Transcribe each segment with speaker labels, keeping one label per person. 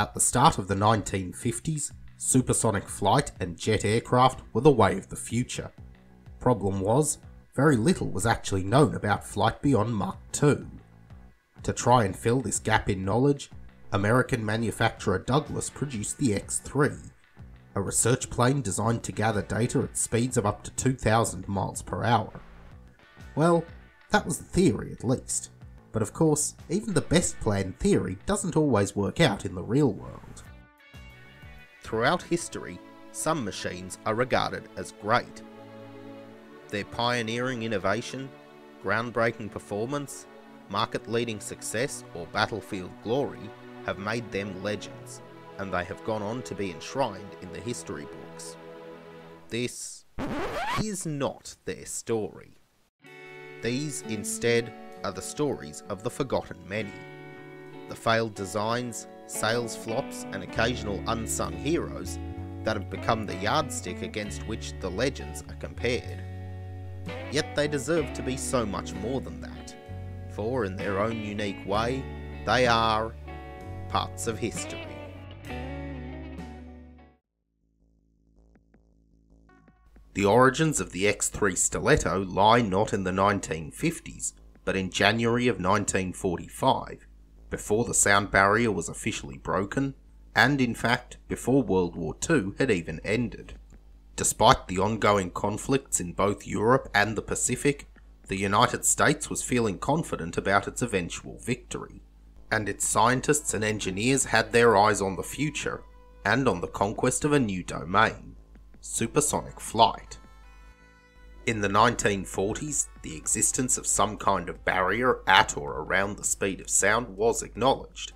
Speaker 1: At the start of the 1950s, supersonic flight and jet aircraft were the way of the future. Problem was, very little was actually known about flight beyond Mach 2. To try and fill this gap in knowledge, American manufacturer Douglas produced the X-3, a research plane designed to gather data at speeds of up to 2,000 miles per hour. Well, that was the theory at least. But of course, even the best planned theory doesn't always work out in the real world. Throughout history, some machines are regarded as great. Their pioneering innovation, groundbreaking performance, market leading success, or battlefield glory have made them legends, and they have gone on to be enshrined in the history books. This is not their story. These, instead, are the stories of the forgotten many. The failed designs, sales flops, and occasional unsung heroes that have become the yardstick against which the legends are compared. Yet they deserve to be so much more than that, for in their own unique way, they are parts of history. The origins of the X3 Stiletto lie not in the 1950s, but in January of 1945, before the sound barrier was officially broken, and in fact before World War II had even ended. Despite the ongoing conflicts in both Europe and the Pacific, the United States was feeling confident about its eventual victory, and its scientists and engineers had their eyes on the future and on the conquest of a new domain supersonic flight. In the 1940s, the existence of some kind of barrier at or around the speed of sound was acknowledged,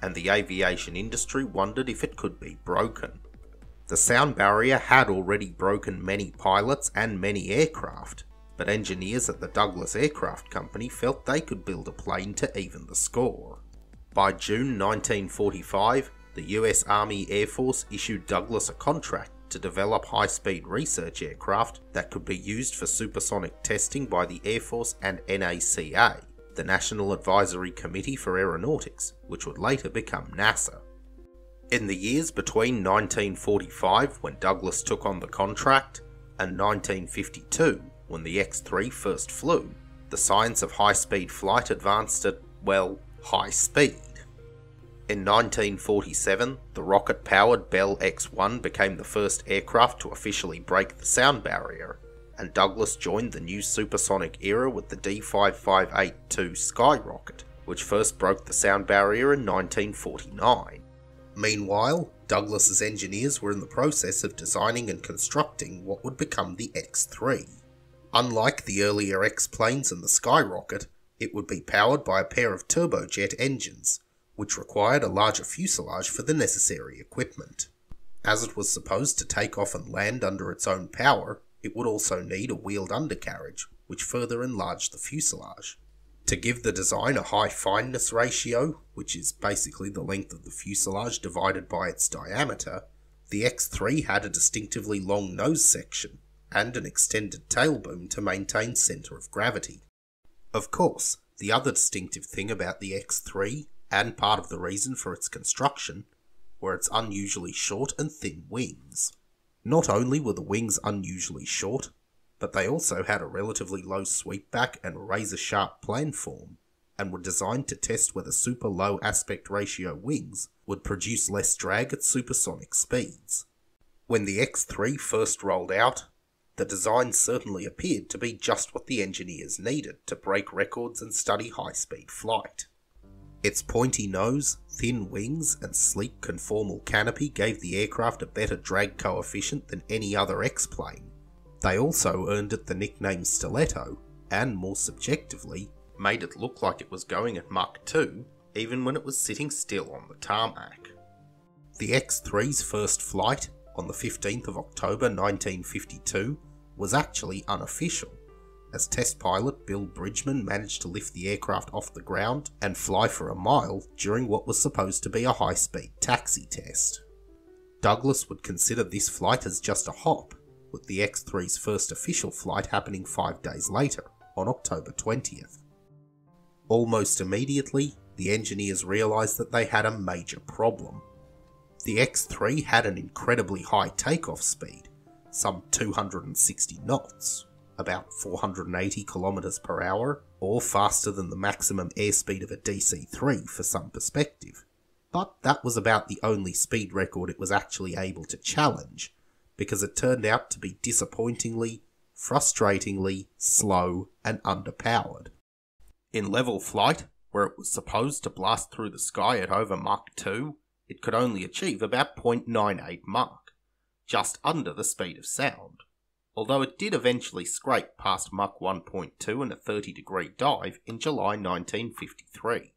Speaker 1: and the aviation industry wondered if it could be broken. The sound barrier had already broken many pilots and many aircraft, but engineers at the Douglas Aircraft Company felt they could build a plane to even the score. By June 1945, the US Army Air Force issued Douglas a contract to develop high speed research aircraft that could be used for supersonic testing by the Air Force and NACA, the National Advisory Committee for Aeronautics, which would later become NASA. In the years between 1945, when Douglas took on the contract, and 1952, when the X 3 first flew, the science of high speed flight advanced at, well, high speed. In 1947, the rocket powered Bell X 1 became the first aircraft to officially break the sound barrier, and Douglas joined the new supersonic era with the D 5582 Skyrocket, which first broke the sound barrier in 1949. Meanwhile, Douglas's engineers were in the process of designing and constructing what would become the X 3. Unlike the earlier X planes and the Skyrocket, it would be powered by a pair of turbojet engines which required a larger fuselage for the necessary equipment. As it was supposed to take off and land under its own power, it would also need a wheeled undercarriage, which further enlarged the fuselage. To give the design a high fineness ratio, which is basically the length of the fuselage divided by its diameter, the X3 had a distinctively long nose section and an extended tail boom to maintain centre of gravity. Of course, the other distinctive thing about the X3 and part of the reason for its construction were its unusually short and thin wings. Not only were the wings unusually short, but they also had a relatively low sweepback and razor sharp planform, and were designed to test whether super low aspect ratio wings would produce less drag at supersonic speeds. When the X3 first rolled out, the design certainly appeared to be just what the engineers needed to break records and study high speed flight. Its pointy nose, thin wings, and sleek conformal canopy gave the aircraft a better drag coefficient than any other X plane. They also earned it the nickname Stiletto, and more subjectively, made it look like it was going at Mach 2, even when it was sitting still on the tarmac. The X 3's first flight, on the 15th of October 1952, was actually unofficial as test pilot Bill Bridgeman managed to lift the aircraft off the ground and fly for a mile during what was supposed to be a high speed taxi test. Douglas would consider this flight as just a hop, with the X 3's first official flight happening five days later, on October 20th. Almost immediately, the engineers realised that they had a major problem. The X-3 had an incredibly high takeoff speed, some 260 knots, about 480 kilometers per hour, or faster than the maximum airspeed of a DC-3 for some perspective. But that was about the only speed record it was actually able to challenge, because it turned out to be disappointingly, frustratingly slow and underpowered. In level flight, where it was supposed to blast through the sky at over Mach 2, it could only achieve about 0.98 Mach, just under the speed of sound, although it did eventually scrape past Mach 1.2 in a 30 degree dive in July 1953.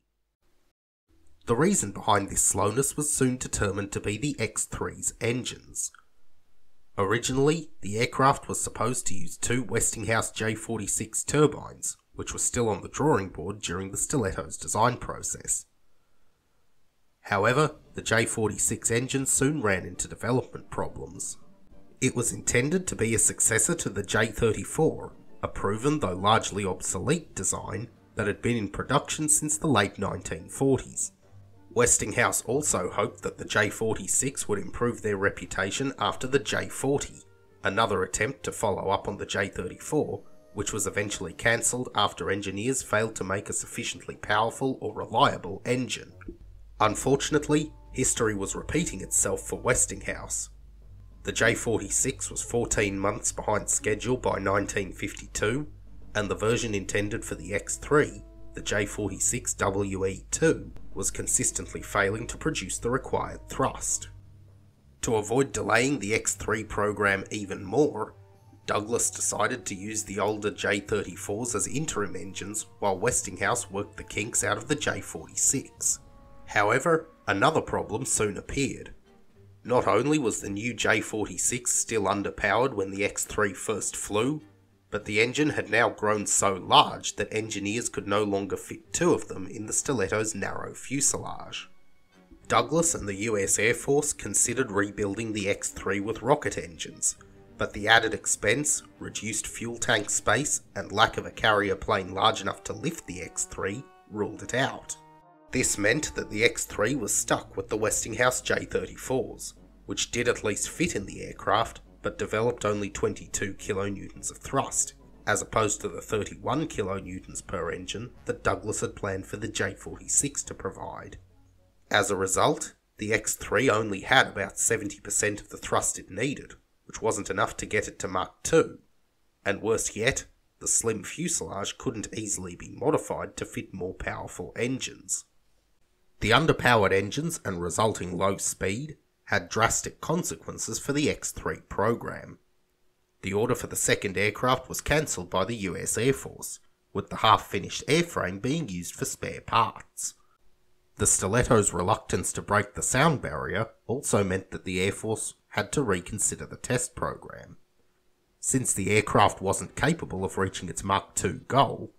Speaker 1: The reason behind this slowness was soon determined to be the X-3's engines. Originally, the aircraft was supposed to use two Westinghouse J46 turbines, which were still on the drawing board during the Stiletto's design process. However, the J46 engine soon ran into development problems. It was intended to be a successor to the J34, a proven though largely obsolete design that had been in production since the late 1940s. Westinghouse also hoped that the J46 would improve their reputation after the J40, another attempt to follow up on the J34, which was eventually cancelled after engineers failed to make a sufficiently powerful or reliable engine. Unfortunately, history was repeating itself for Westinghouse. The J46 was 14 months behind schedule by 1952, and the version intended for the X3, the J46 WE2, was consistently failing to produce the required thrust. To avoid delaying the X3 program even more, Douglas decided to use the older J34s as interim engines while Westinghouse worked the kinks out of the J46. However, another problem soon appeared. Not only was the new J46 still underpowered when the X3 first flew, but the engine had now grown so large that engineers could no longer fit two of them in the Stiletto's narrow fuselage. Douglas and the US Air Force considered rebuilding the X3 with rocket engines, but the added expense, reduced fuel tank space, and lack of a carrier plane large enough to lift the X3 ruled it out. This meant that the X3 was stuck with the Westinghouse J34s, which did at least fit in the aircraft but developed only 22 kilonewtons of thrust, as opposed to the 31 kilonewtons per engine that Douglas had planned for the J46 to provide. As a result, the X3 only had about 70% of the thrust it needed, which wasn't enough to get it to Mach 2. And worse yet, the slim fuselage couldn't easily be modified to fit more powerful engines. The underpowered engines and resulting low speed had drastic consequences for the X-3 program. The order for the second aircraft was cancelled by the US Air Force, with the half-finished airframe being used for spare parts. The Stiletto's reluctance to break the sound barrier also meant that the Air Force had to reconsider the test program. Since the aircraft wasn't capable of reaching its Mach 2 goal,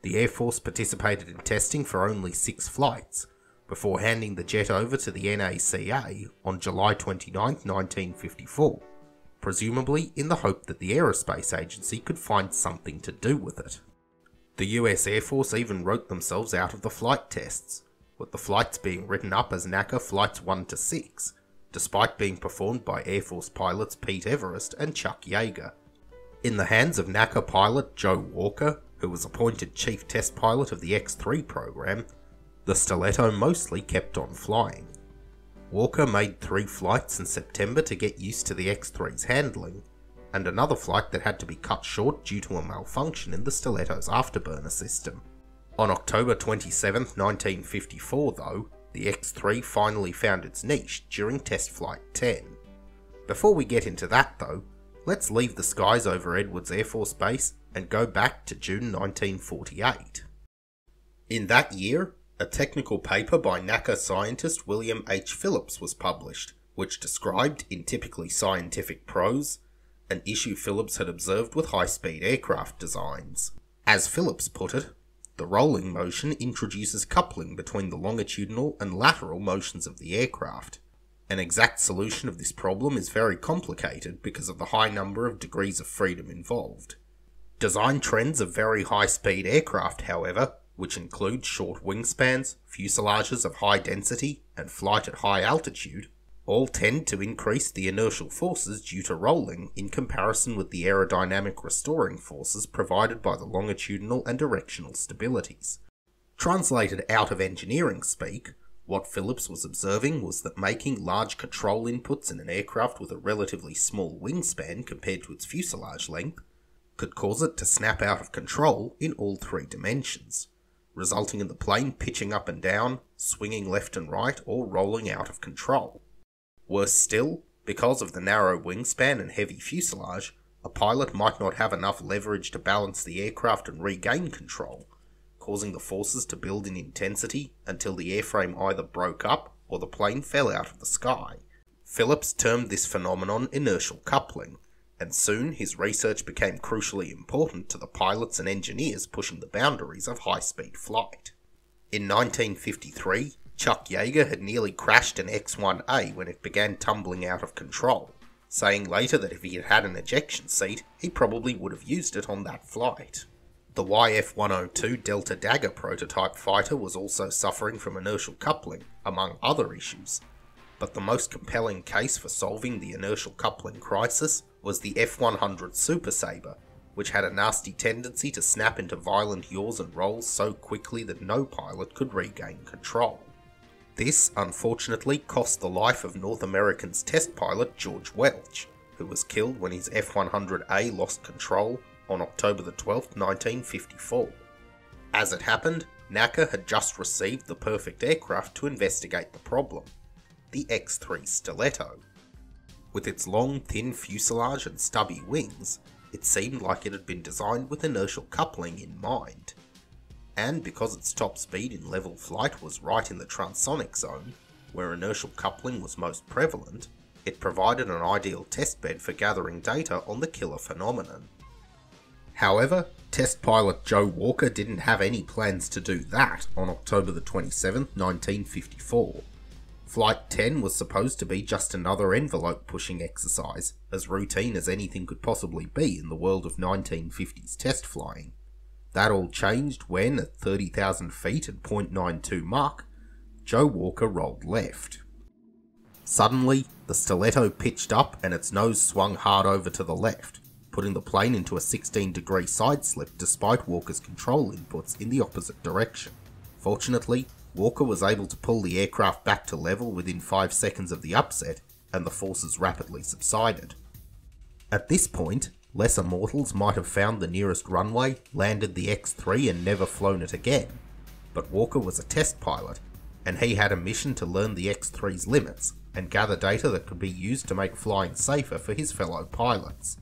Speaker 1: the Air Force participated in testing for only six flights, before handing the jet over to the NACA on July 29, 1954, presumably in the hope that the Aerospace Agency could find something to do with it. The US Air Force even wrote themselves out of the flight tests, with the flights being written up as NACA Flights 1 to 6, despite being performed by Air Force pilots Pete Everest and Chuck Yeager. In the hands of NACA pilot Joe Walker, who was appointed chief test pilot of the X3 program, the Stiletto mostly kept on flying. Walker made three flights in September to get used to the X-3's handling, and another flight that had to be cut short due to a malfunction in the Stiletto's afterburner system. On October 27, 1954 though, the X-3 finally found its niche during Test Flight 10. Before we get into that though, let's leave the skies over Edwards Air Force Base and go back to June 1948. In that year, a technical paper by NACA scientist William H. Phillips was published, which described, in typically scientific prose, an issue Phillips had observed with high speed aircraft designs. As Phillips put it, the rolling motion introduces coupling between the longitudinal and lateral motions of the aircraft. An exact solution of this problem is very complicated because of the high number of degrees of freedom involved. Design trends of very high speed aircraft, however, which include short wingspans, fuselages of high density, and flight at high altitude, all tend to increase the inertial forces due to rolling in comparison with the aerodynamic restoring forces provided by the longitudinal and directional stabilities. Translated out of engineering speak, what Phillips was observing was that making large control inputs in an aircraft with a relatively small wingspan compared to its fuselage length could cause it to snap out of control in all three dimensions, resulting in the plane pitching up and down, swinging left and right, or rolling out of control. Worse still, because of the narrow wingspan and heavy fuselage, a pilot might not have enough leverage to balance the aircraft and regain control, causing the forces to build in intensity until the airframe either broke up or the plane fell out of the sky. Phillips termed this phenomenon inertial coupling, and soon his research became crucially important to the pilots and engineers pushing the boundaries of high speed flight. In 1953, Chuck Yeager had nearly crashed an X 1A when it began tumbling out of control, saying later that if he had had an ejection seat, he probably would have used it on that flight. The YF 102 Delta Dagger prototype fighter was also suffering from inertial coupling, among other issues. But the most compelling case for solving the inertial coupling crisis was the F 100 Super Sabre, which had a nasty tendency to snap into violent yaws and rolls so quickly that no pilot could regain control. This, unfortunately, cost the life of North American's test pilot George Welch, who was killed when his F 100A lost control on October 12, 1954. As it happened, NACA had just received the perfect aircraft to investigate the problem the X 3 Stiletto. With its long, thin fuselage and stubby wings, it seemed like it had been designed with inertial coupling in mind and because its top speed in level flight was right in the transonic zone, where inertial coupling was most prevalent, it provided an ideal testbed for gathering data on the killer phenomenon. However, test pilot Joe Walker didn't have any plans to do that on October 27, 1954. Flight 10 was supposed to be just another envelope pushing exercise, as routine as anything could possibly be in the world of 1950s test flying. That all changed when, at 30,000 feet at 0.92 Mach, Joe Walker rolled left. Suddenly, the stiletto pitched up and its nose swung hard over to the left, putting the plane into a 16 degree side slip despite Walker's control inputs in the opposite direction. Fortunately, Walker was able to pull the aircraft back to level within 5 seconds of the upset, and the forces rapidly subsided. At this point, lesser mortals might have found the nearest runway, landed the X3 and never flown it again. But Walker was a test pilot, and he had a mission to learn the X3's limits and gather data that could be used to make flying safer for his fellow pilots.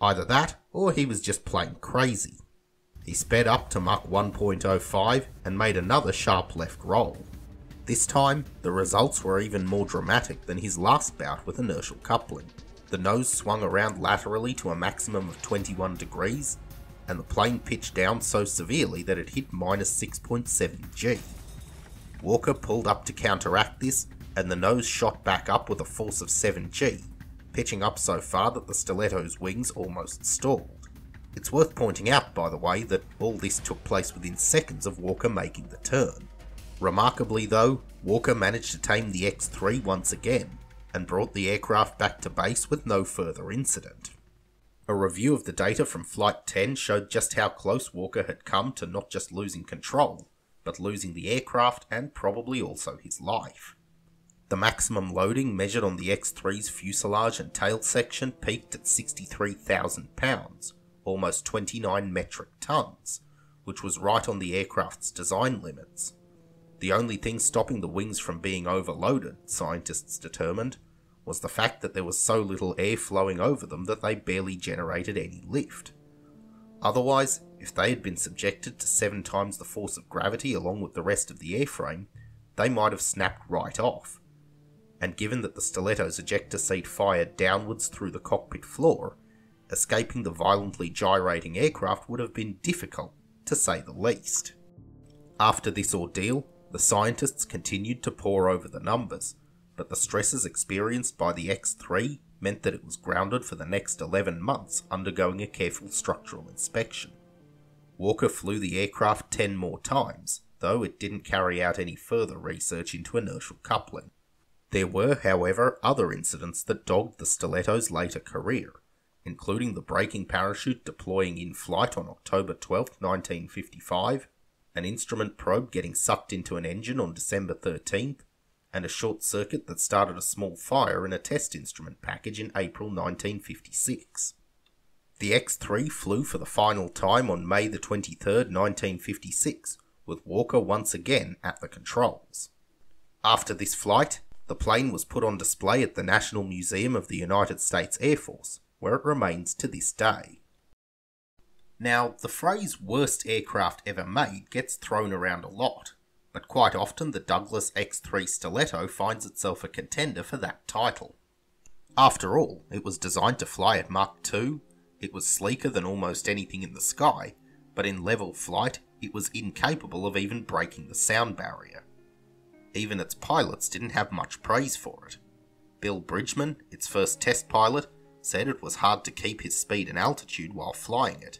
Speaker 1: Either that, or he was just plain crazy. He sped up to Mach 1.05 and made another sharp left roll. This time, the results were even more dramatic than his last bout with inertial coupling. The nose swung around laterally to a maximum of 21 degrees, and the plane pitched down so severely that it hit minus 6.7 G. Walker pulled up to counteract this, and the nose shot back up with a force of 7 G, pitching up so far that the stiletto's wings almost stalled. It's worth pointing out, by the way, that all this took place within seconds of Walker making the turn. Remarkably, though, Walker managed to tame the X3 once again, and brought the aircraft back to base with no further incident. A review of the data from Flight 10 showed just how close Walker had come to not just losing control, but losing the aircraft and probably also his life. The maximum loading measured on the X3's fuselage and tail section peaked at 63,000 pounds, almost 29 metric tons, which was right on the aircraft's design limits. The only thing stopping the wings from being overloaded, scientists determined, was the fact that there was so little air flowing over them that they barely generated any lift. Otherwise, if they had been subjected to seven times the force of gravity along with the rest of the airframe, they might have snapped right off. And given that the stiletto's ejector seat fired downwards through the cockpit floor, escaping the violently gyrating aircraft would have been difficult, to say the least. After this ordeal, the scientists continued to pore over the numbers, but the stresses experienced by the X3 meant that it was grounded for the next 11 months undergoing a careful structural inspection. Walker flew the aircraft 10 more times, though it didn't carry out any further research into inertial coupling. There were, however, other incidents that dogged the Stiletto's later career, including the braking parachute deploying in flight on October 12, 1955, an instrument probe getting sucked into an engine on December 13th, and a short circuit that started a small fire in a test instrument package in April 1956. The X-3 flew for the final time on May the 23rd, 1956, with Walker once again at the controls. After this flight, the plane was put on display at the National Museum of the United States Air Force, where it remains to this day. Now, the phrase worst aircraft ever made gets thrown around a lot, but quite often the Douglas X3 Stiletto finds itself a contender for that title. After all, it was designed to fly at Mach 2, it was sleeker than almost anything in the sky, but in level flight, it was incapable of even breaking the sound barrier. Even its pilots didn't have much praise for it. Bill Bridgeman, its first test pilot, said it was hard to keep his speed and altitude while flying it.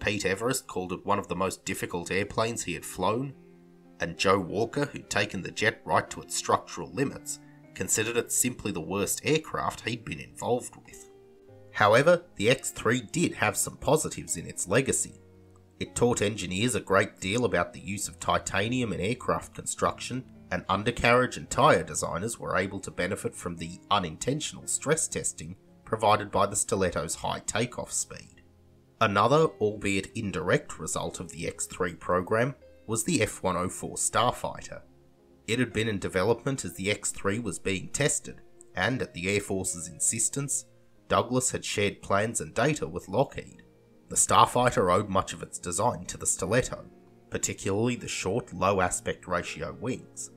Speaker 1: Pete Everest called it one of the most difficult airplanes he had flown, and Joe Walker, who'd taken the jet right to its structural limits, considered it simply the worst aircraft he'd been involved with. However, the X3 did have some positives in its legacy. It taught engineers a great deal about the use of titanium in aircraft construction, and undercarriage and tyre designers were able to benefit from the unintentional stress testing provided by the Stiletto's high takeoff speed. Another, albeit indirect, result of the X3 program was the F 104 Starfighter. It had been in development as the X3 was being tested, and at the Air Force's insistence, Douglas had shared plans and data with Lockheed. The Starfighter owed much of its design to the Stiletto, particularly the short, low aspect ratio wings.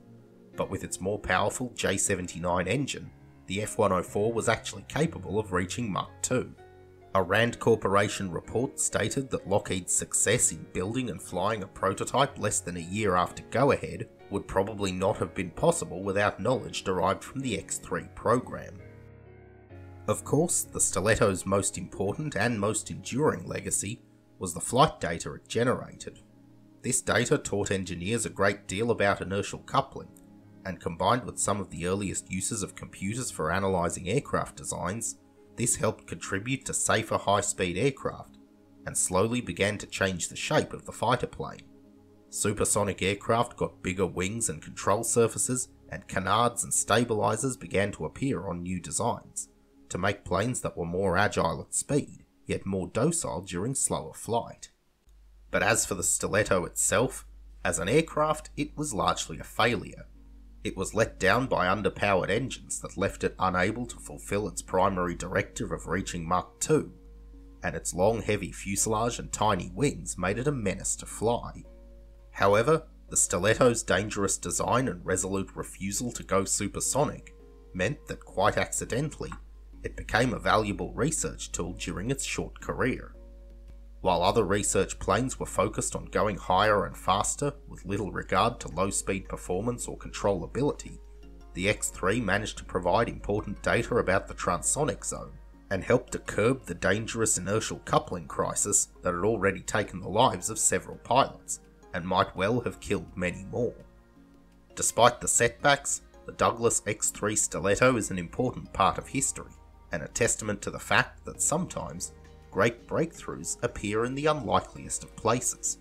Speaker 1: But with its more powerful J 79 engine, the F 104 was actually capable of reaching Mach 2. A RAND Corporation report stated that Lockheed's success in building and flying a prototype less than a year after go ahead would probably not have been possible without knowledge derived from the X3 program. Of course, the Stiletto's most important and most enduring legacy was the flight data it generated. This data taught engineers a great deal about inertial coupling, and combined with some of the earliest uses of computers for analysing aircraft designs, this helped contribute to safer high-speed aircraft, and slowly began to change the shape of the fighter plane. Supersonic aircraft got bigger wings and control surfaces, and canards and stabilizers began to appear on new designs, to make planes that were more agile at speed, yet more docile during slower flight. But as for the Stiletto itself, as an aircraft, it was largely a failure. It was let down by underpowered engines that left it unable to fulfill its primary directive of reaching Mach 2, and its long heavy fuselage and tiny wings made it a menace to fly. However, the Stiletto's dangerous design and resolute refusal to go supersonic meant that quite accidentally, it became a valuable research tool during its short career. While other research planes were focused on going higher and faster with little regard to low speed performance or controllability, the X3 managed to provide important data about the transonic zone and helped to curb the dangerous inertial coupling crisis that had already taken the lives of several pilots and might well have killed many more. Despite the setbacks, the Douglas X3 Stiletto is an important part of history and a testament to the fact that sometimes great breakthroughs appear in the unlikeliest of places.